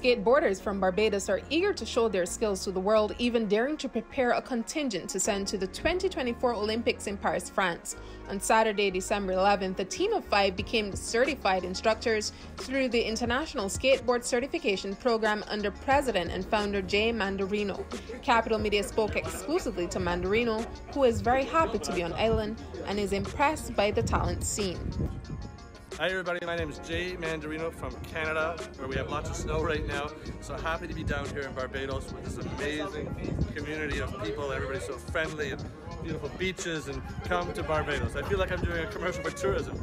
Skateboarders from Barbados are eager to show their skills to the world, even daring to prepare a contingent to send to the 2024 Olympics in Paris, France. On Saturday, December 11th, a team of five became certified instructors through the International Skateboard Certification Program under President and founder Jay Mandarino. Capital Media spoke exclusively to Mandarino, who is very happy to be on island and is impressed by the talent scene. Hi everybody, my name is Jay Mandarino from Canada, where we have lots of snow right now. So happy to be down here in Barbados with this amazing community of people. Everybody's so friendly and beautiful beaches and come to Barbados. I feel like I'm doing a commercial for tourism.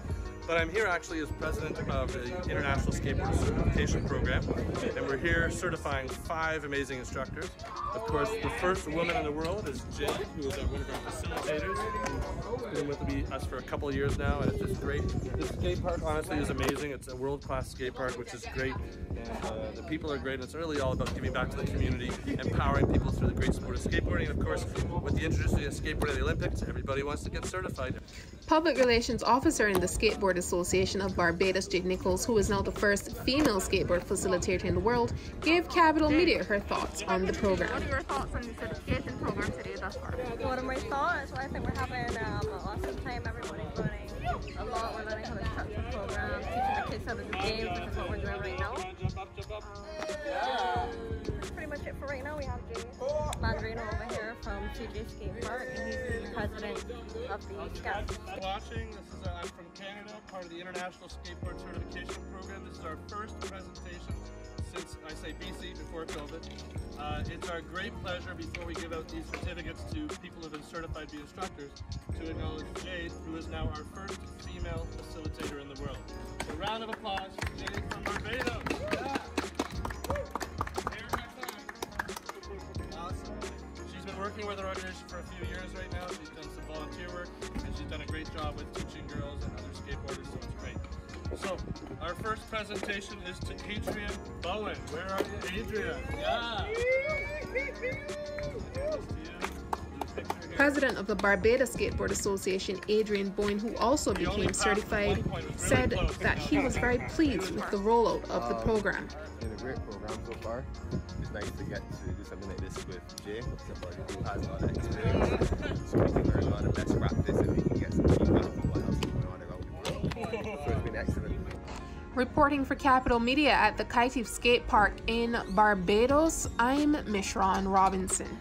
But I'm here actually as president of the International Skateboard Certification Program, and we're here certifying five amazing instructors. Of course, the first woman in the world is Jade, who is one of our facilitators. Been with me, us for a couple of years now, and it's just great. This skate park, honestly, is amazing. It's a world-class skate park, which is great, and uh, the people are great, and it's really all about giving back to the community, empowering people through the great sport of skateboarding. And of course, with the introduction of skateboarding at the Olympics, everybody wants to get certified. Public Relations Officer in the Skateboard Association of Barbados, Jade Nichols, who is now the first female skateboard facilitator in the world, gave Capital Media her thoughts on the program. What are your thoughts on the certification program today thus far? What are my thoughts? Well, I think we're having um, an awesome time. Everybody's learning a lot. We're learning how to structure programs, teaching the kids how to do games, which is what we're doing right now. Um, that's pretty much it for right now. We have Jay Mandarino over here from CJ Skate Park, and he's the president of the Scouts. Watching, this is uh, I'm from Canada, part of the International Skateboard Certification Program. This is our first presentation since I say BC before COVID. Uh, it's our great pleasure before we give out these certificates to people who have been certified to be instructors to acknowledge Jade, who is now our first female facilitator in the world. A round of applause for Jade with our organization for a few years right now. She's done some volunteer work and she's done a great job with teaching girls and other skateboarders, so it's great. So, our first presentation is to Adrian Bowen. Where are you, Adrian? Yeah. President of the Barbados Skateboard Association, Adrian Boyne, who also became certified, said that he was very pleased with the rollout of the um, program. Been a great program so far. It's nice to get to do something like this with Jay, somebody who has experience, so we can learn best practice and we can get some feedback on what else is going on around the world. So it's been excellent. Reporting for Capital Media at the Kaitiff Skate Park in Barbados, I'm Mishran Robinson.